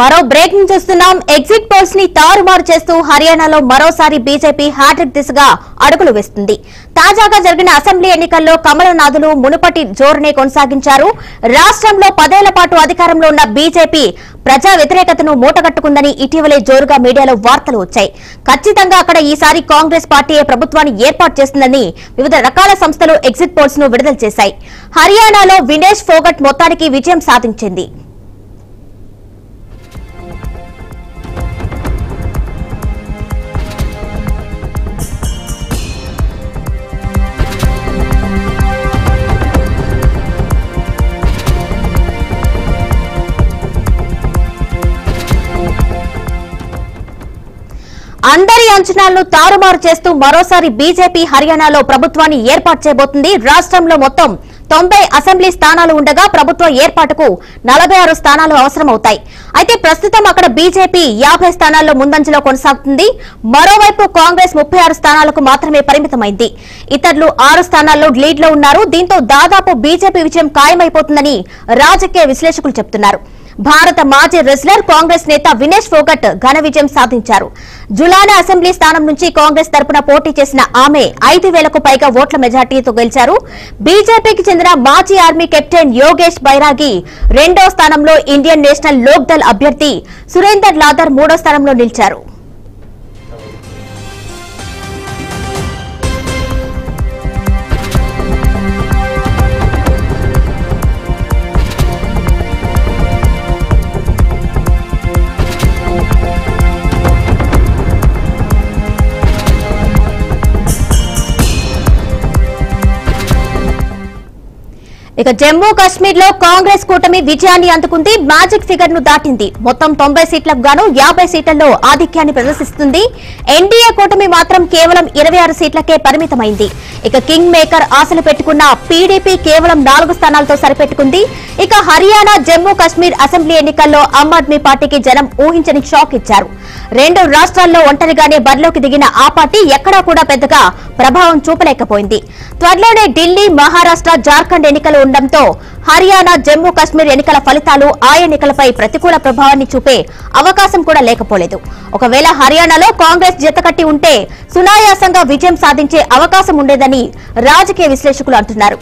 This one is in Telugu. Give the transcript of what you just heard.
మరో బ్రేకింగ్ చూస్తున్నాం. ఎగ్జిట్ పోల్స్ని తారుమారు చేస్తూ హర్యానాలో మరోసారి బీజేపీ హ్యాట్రిక్ దిశగా అడుగులు వేస్తుంది. తాజాగా జరిగిన అసెంబ్లీ ఎన్నికల్లో కమలనాథులు మునుపటి జోరునే కొనసాగించారు. రాష్ట్రంలో పదేళ్ళ పాటు అధికారంలో ఉన్న బీజేపీ ప్రజా వ్యతిరేకతను మూటగట్టుకుందని ఇటీవలే జోరుగా మీడియాలో వార్తలు వచ్చాయి. ఖచ్చితంగా అక్కడ ఈసారి కాంగ్రెస్ పార్టీయే ప్రభుత్వాన్ని ఏర్పాటు చేస్తుందని వివిధ రకాల సంస్థలు ఎగ్జిట్ పోల్స్ను విడుదల చేశాయి. హర్యానాలో వినేష్ ఫోగట్ మొత్తానికి విజయం సాధించింది. అందరి అంచనాలను తారుమారు చేస్తూ మరోసారి బీజేపీ హర్యానాలో ప్రభుత్వాన్ని ఏర్పాటు చేయబోతుంది. రాష్ట్రంలో మొత్తం తొంభై అసెంబ్లీ స్థానాలు ఉండగా ప్రభుత్వ ఏర్పాటుకు నలభై ఆరు స్థానాలు అవసరమవుతాయి. అయితే ప్రస్తుతం అక్కడ బీజేపీ యాభై స్థానాల్లో ముందంజలో కొనసాగుతుంది. మరోవైపు కాంగ్రెస్ ముప్పై ఆరు స్థానాలకు మాత్రమే పరిమితమైంది. ఇతరులు ఆరు స్థానాల్లో లీడ్లో ఉన్నారు. దీంతో దాదాపు బీజేపీ విజయం ఖాయమైపోతుందని రాజకీయ విశ్లేషకులు చెబుతున్నారు భారత మాజీ రెస్లర్ కాంగ్రెస్ నేత వినేష్ ఫోగట్ ఘన విజయం సాధించారు. జులానా అసెంబ్లీ స్థానం నుంచి కాంగ్రెస్ తరపున పోటీ చేసిన ఆమె ఐదు వేలకు పైగా ఓట్ల మెజార్టీతో గెలిచారు. బీజేపీకి చెందిన మాజీ ఆర్మీ కెప్టెన్ యోగేష్ బైరాగి రెండో స్థానంలో ఇండియన్ నేషనల్ లోక్ దళ్ అభ్యర్థి సురేందర్ లాదర్ మూడో స్థానంలో నిలిచారు. ఇక జమ్మూ కాశ్మీర్లో కాంగ్రెస్ కూటమి విజయాన్ని అందుకుంది. మ్యాజిక్ ఫిగర్ను దాటింది. మొత్తం తొంభై సీట్లకు గాను యాభై సీట్లలో ఆధిక్యాన్ని ప్రదర్శిస్తుంది. ఎన్డీఏ కూటమి మాత్రం కేవలం ఇరవై ఆరు సీట్లకే పరిమితమైంది. ఇక కింగ్ మేకర్ ఆశలు పెట్టుకున్న పీడీపీ కేవలం నాలుగు స్థానాలతో సరిపెట్టుకుంది. ఇక హర్యానా జమ్మూ కాశ్మీర్ అసెంబ్లీ ఎన్నికల్లో ఆమ్ ఆద్మీ పార్టీకి జనం ఊహించని షాక్ ఇచ్చారు. రెండు రాష్ట్రాల్లో ఒంటరిగానే బరిలోకి దిగిన ఆ పార్టీ ఎక్కడా కూడా పెద్దగా ప్రభావం చూపలేకపోయింది. త్వరలోనే ఢిల్లీ మహారాష్ట్ర జార్ఖండ్ ఎన్నికలు ఉండడంతో హర్యానా జమ్మూ కాశ్మీర్ ఎన్నికల ఫలితాలు ఆ ఎన్నికలపై ప్రతికూల ప్రభావాన్ని చూపే అవకాశం కూడా లేకపోలేదు. ఒకవేళ హర్యానాలో కాంగ్రెస్ జతకట్టి ఉంటే సునాయాసంగా విజయం సాధించే అవకాశం ఉండేదని రాజకీయ విశ్లేషకులు అంటున్నారు.